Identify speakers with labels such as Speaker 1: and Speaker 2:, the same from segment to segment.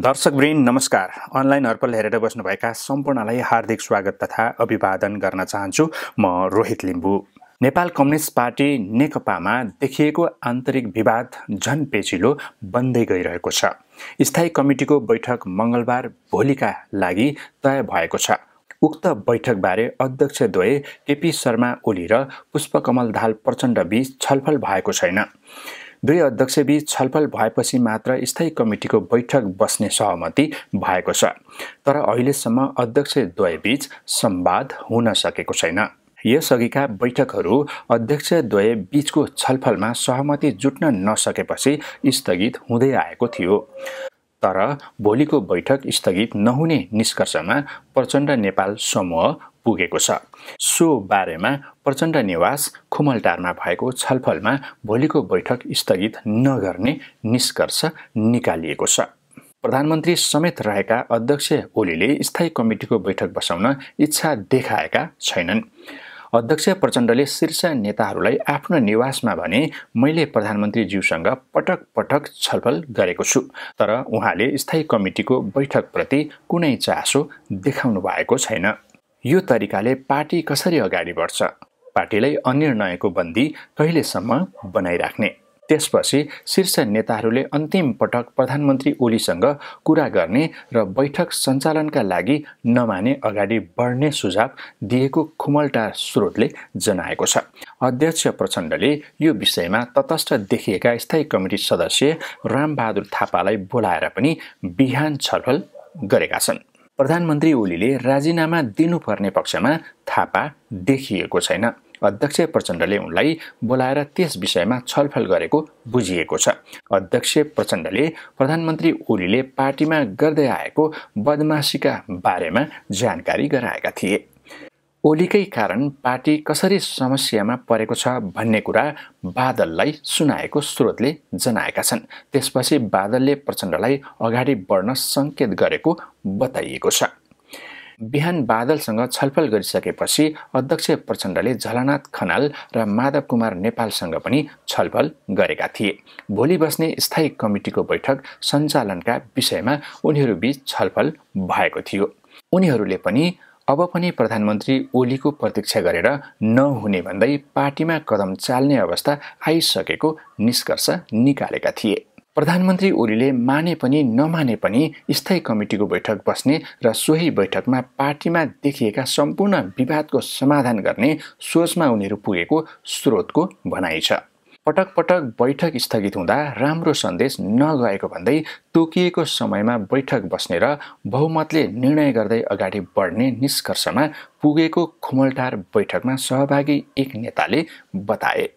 Speaker 1: दर्शकवृन्द नमस्कार। अनलाइन अर्पल हेरेर बस्नुभएका सम्पूर्णलाई हार्दिक स्वागत तथा अभिवादन गर्न चाहन्छु म रोहित लिम्बू। नेपाल कम्युनिस्ट पार्टी नेकपामा देखिएको आन्तरिक विवाद झन पेचिलो बन्दै गइरहेको छ। स्थायी कमिटीको बैठक मङ्गलबार भोलिका लागि तय भएको छ। उक्त बैठकबारे अध्यक्षद्वय केपी शर्मा ओली र पुष्पकमल दाहाल प्रचण्डबीच छलफल भएको छैन। दुई अध्यक्षबीच छलफल भएपछि मात्र स्थायी कमिटीको बैठक बस्ने सहमति भएको छ। तर अहिलेसम्म अध्यक्षद्वयबीच संवाद हुन सकेको छैन। यसअघिका बैठकहरू अध्यक्षद्वय बीचको छलफलमा सहमति जुट्न नसकेपछि स्थगित हुँदै आएको थियो। तर भोलिको बैठक स्थगित नहुने निष्कर्षमा प्रचण्ड नेपाल समूह पुगेको छ। सो बारेमा प्रचण्ड निवास खुमलटारमा भएको छलफलमा भोलिको बैठक स्थगित नगर्ने निष्कर्ष निकालिएको छ। प्रधानमन्त्री समेत रहेका अध्यक्ष ओलीले स्थायी कमिटीको बैठक बसाउन इच्छा देखाएका छैनन्। अध्यक्ष प्रचण्डले शीर्ष नेताहरूलाई आफ्नो निवासमा भने मैले प्रधानमन्त्रीज्यूसँग पटक पटक छलफल गरेको छु। तर उहाँले स्थायी कमिटीको बैठकप्रति कुनै चासो देखाउनु भएको छैन। यो तरिकाले पार्टी कसरी अगाडि बढ्छ? पार्टीलाई अनिर्णयको बन्दी कहिलेसम्म बनाइराख्ने? त्यसपछि शीर्ष नेताहरूले अन्तिम पटक प्रधानमन्त्री ओलीसँग कुरा गर्ने र बैठक सञ्चालनका लागि नमाने अगाडि बढ्ने सुझाव दिएको खुमलटार स्रोतले जनाएको छ। अध्यक्ष प्रचण्डले यो विषयमा तटस्थ देखिएका स्थायी कमिटी सदस्य रामबहादुर थापालाई बोलाएर पनि बिहान छलफल गरेका छन्। प्रधानमन्त्री ओलीले राजीनामा दिनुपर्ने पक्षमा थापा देखिएको छैन। अध्यक्ष प्रचण्डले उनलाई बोलाएर त्यस विषयमा छलफल गरेको बुझिएको छ। अध्यक्ष प्रचण्डले प्रधानमन्त्री ओलीले पार्टीमा गर्दै आएको बदमासीका बारेमा जानकारी गराएका थिए। ओलीकै कारण पार्टी कसरी समस्यामा परेको छ भन्ने कुरा बादललाई सुनाएको स्रोतले जनाएका छन्। त्यसपछि बादलले प्रचण्डलाई अगाडि बढ्न सङ्केत गरेको बताइएको छ। बिहान बादलसँग छलफल गरिसकेपछि अध्यक्ष प्रचण्डले झलनाथ खनाल र माधव कुमार नेपालसँग पनि छलफल गरेका थिए। भोलि बस्ने स्थायी कमिटीको बैठक सञ्चालनका विषयमा उनीहरूबीच छलफल भएको थियो। उनीहरूले पनि अब पनि प्रधानमन्त्री ओलीको प्रतीक्षा गरेर नहुने भन्दै पार्टीमा कदम चाल्ने अवस्था आइसकेको निष्कर्ष निकालेका थिए। प्रधानमन्त्री ओलीले माने पनि नमाने पनि स्थायी कमिटीको बैठक बस्ने र सोही बैठकमा पार्टीमा देखिएका सम्पूर्ण विवादको समाधान गर्ने सोचमा उनीहरू पुगेको स्रोतको भनाइ छ। पटक पटक बैठक स्थगित हुँदा राम्रो सन्देश नगएको भन्दै तोकिएको समयमा बैठक बस्ने र बहुमतले निर्णय गर्दै अगाडि बढ्ने निष्कर्षमा पुगेको खुमलटार बैठकमा सहभागी एक नेताले बताए।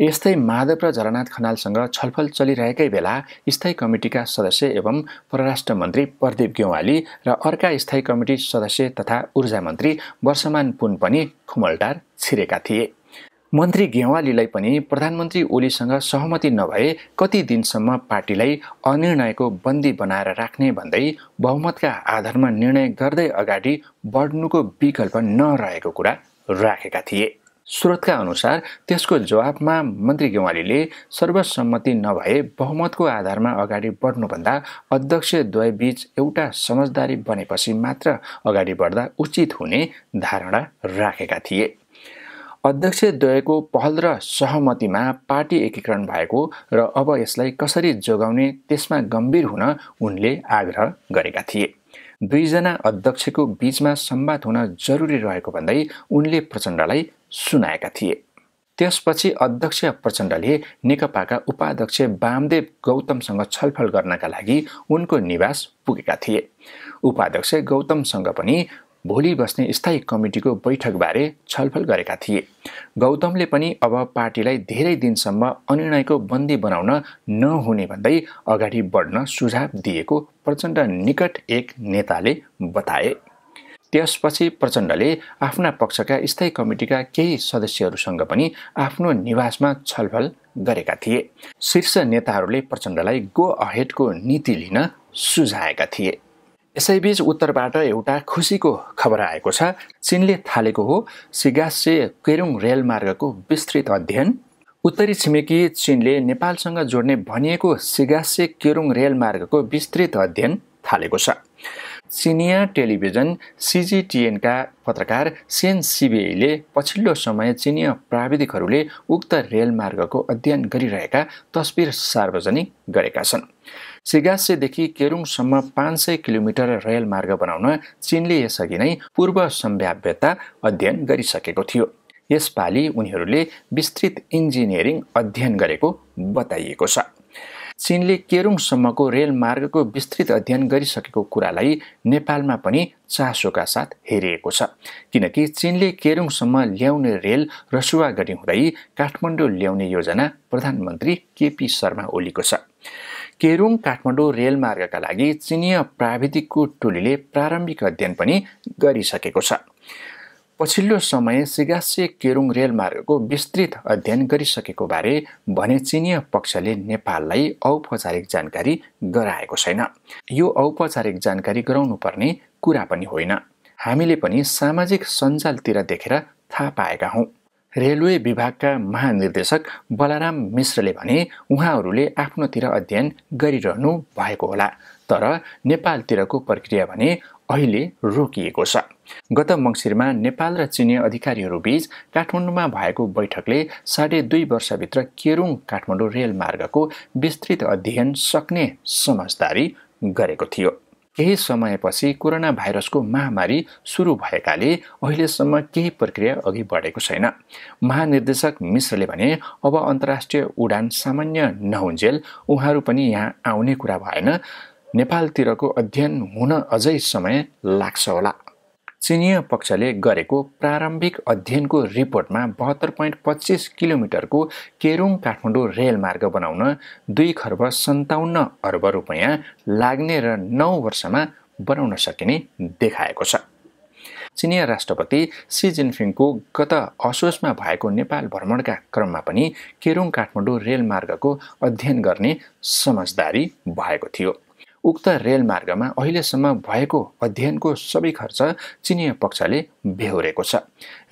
Speaker 1: यस्तै माधव र झलनाथ खनालसँग छलफल चलिरहेकै बेला स्थायी कमिटीका सदस्य एवं परराष्ट्र मन्त्री प्रदीप गेवाली र अर्का स्थायी कमिटी सदस्य तथा ऊर्जा मन्त्री वर्षमान पुन पनि खुमलटार छिरेका थिए। मन्त्री गेवालीलाई पनि प्रधानमन्त्री ओलीसँग सहमति नभए कति दिनसम्म पार्टीलाई अनिर्णयको बन्दी बनाएर राख्ने भन्दै बहुमतका आधारमा निर्णय गर्दै अगाडि बढ्नुको विकल्प नरहेको कुरा राखेका थिए। स्रोतका अनुसार त्यसको जवाबमा मन्त्री गेवालीले सर्वसम्मति नभए बहुमतको आधारमा अगाडि बढ्नुभन्दा अध्यक्ष द्वयबीच एउटा समझदारी बनेपछि मात्र अगाडि बढ्दा उचित हुने धारणा राखेका थिए। अध्यक्षद्वयको पहल र सहमतिमा पार्टी एकीकरण भएको र अब यसलाई कसरी जोगाउने त्यसमा गम्भीर हुन उनले आग्रह गरेका थिए। दुईजना अध्यक्षको बीचमा संवाद हुन जरुरी रहेको भन्दै उनले प्रचण्डलाई सुनाएका थिए। त्यसपछि अध्यक्ष प्रचण्डले नेकपाका उपाध्यक्ष वामदेव गौतमसँग छलफल गर्नका लागि उनको निवास पुगेका थिए। उपाध्यक्ष गौतमसँग पनि भोलि बस्ने स्थायी कमिटीको बैठकबारे छलफल गरेका थिए। गौतमले पनि अब पार्टीलाई धेरै दिनसम्म अनिर्णयको बन्दी बनाउन नहुने भन्दै अगाडि बढ्न सुझाव दिएको प्रचण्ड निकट एक नेताले बताए। त्यसपछि प्रचण्डले आफ्ना पक्षका स्थायी कमिटीका केही सदस्यहरूसँग पनि आफ्नो निवासमा छलफल गरेका थिए। शीर्ष नेताहरूले प्रचण्डलाई गो अहेडको नीति लिन सुझाएका थिए। यसैबीच उत्तरबाट एउटा खुसीको खबर आएको छ चिनले थालेको हो सिगासे केरुङ रेलमार्गको विस्तृत अध्ययन। उत्तरी छिमेकी चिनले नेपालसँग जोड्ने भनिएको सिगासे केरुङ रेलमार्गको विस्तृत अध्ययन थालेको छ। सिनियर टेलिभिजन सिजिटिएनका पत्रकार सेन सिबिआईले पछिल्लो समय चिनिय प्राविधिकहरूले उक्त रेलमार्गको अध्ययन गरिरहेका तस्विर सार्वजनिक गरेका छन्। सिगासेदेखि केरुङसम्म पाँच सय किलोमिटर रेलमार्ग बनाउन चिनले यसअघि नै पूर्व सम्भाव्यता अध्ययन गरिसकेको थियो। यसपालि उनीहरूले विस्तृत इन्जिनियरिङ अध्ययन गरेको बताइएको छ। चिनले केरुङसम्मको रेलमार्गको विस्तृत अध्ययन गरिसकेको कुरालाई नेपालमा पनि चासोका साथ हेरिएको छ। किनकि चिनले केरुङसम्म ल्याउने रेल रसुवा गरी हुँदै काठमाडौँ ल्याउने योजना प्रधानमन्त्री केपी शर्मा ओलीको छ। केरुङ काठमाडौँ रेलमार्गका लागि चिनिय प्राविधिकको टोलीले प्रारम्भिक अध्ययन पनि गरिसकेको छ। पछिल्लो समय सिगासे केरुङ रेलमार्गको विस्तृत अध्ययन गरिसकेको बारे भने चिनिय पक्षले नेपाललाई औपचारिक जानकारी गराएको छैन। यो औपचारिक जानकारी गराउनु पर्ने कुरा पनि होइन। हामीले पनि सामाजिक सञ्जालतिर देखेर थाहा पाएका हौँ। रेलवे विभागका महानिर्देशक बलराम मिश्रले भने उहाँहरूले आफ्नोतिर अध्ययन गरिरहनु भएको होला तर नेपालतिरको प्रक्रिया भने अहिले रोकिएको छ। गत मङ्सिरमा नेपाल र चिनिया अधिकारीहरू बीच काठमाडौँमा भएको बैठकले साढे दुई वर्षभित्र केरुङ काठमाडौँ रेलमार्गको विस्तृत अध्ययन सक्ने समझदारी गरेको थियो। केही समयपछि कोरोना भाइरसको महामारी सुरु भएकाले अहिलेसम्म केही प्रक्रिया अघि बढेको छैन। महानिर्देशक मिश्रले भने अब अन्तर्राष्ट्रिय उडान सामान्य नहुन्जेल उहाँहरू पनि यहाँ आउने कुरा भएन। नेपालतिरको अध्ययन हुन अझै समय लाग्छ होला। चिनिय पक्षले गरेको प्रारम्भिक अध्ययनको रिपोर्टमा बहत्तर पोइन्ट पच्चिस किलोमिटरको केरुङ काठमाडौँ रेलमार्ग बनाउन दुई खर्ब सन्ताउन्न अर्ब रुपियाँ लाग्ने र नौ वर्षमा बनाउन सकिने देखाएको छ। चिनिया राष्ट्रपति सी जिनफिङको गत असोजमा भएको नेपाल भ्रमणका क्रममा पनि केरुङ काठमाडौँ रेलमार्गको अध्ययन गर्ने समझदारी भएको थियो। उक्त रेलमार्गमा अहिलेसम्म भएको अध्ययनको सबै खर्च चिनिया पक्षले बेहोरेको छ।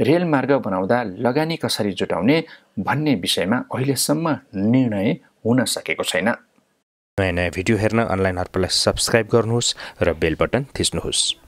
Speaker 1: रेलमार्ग बनाउँदा लगानी कसरी जुटाउने भन्ने विषयमा अहिलेसम्म निर्णय हुन सकेको छैन।
Speaker 2: नयाँ नयाँ भिडियो हेर्न अनलाइन हर्पलाई सब्सक्राइब गर्नुहोस् र बेल बटन थिच्नुहोस्।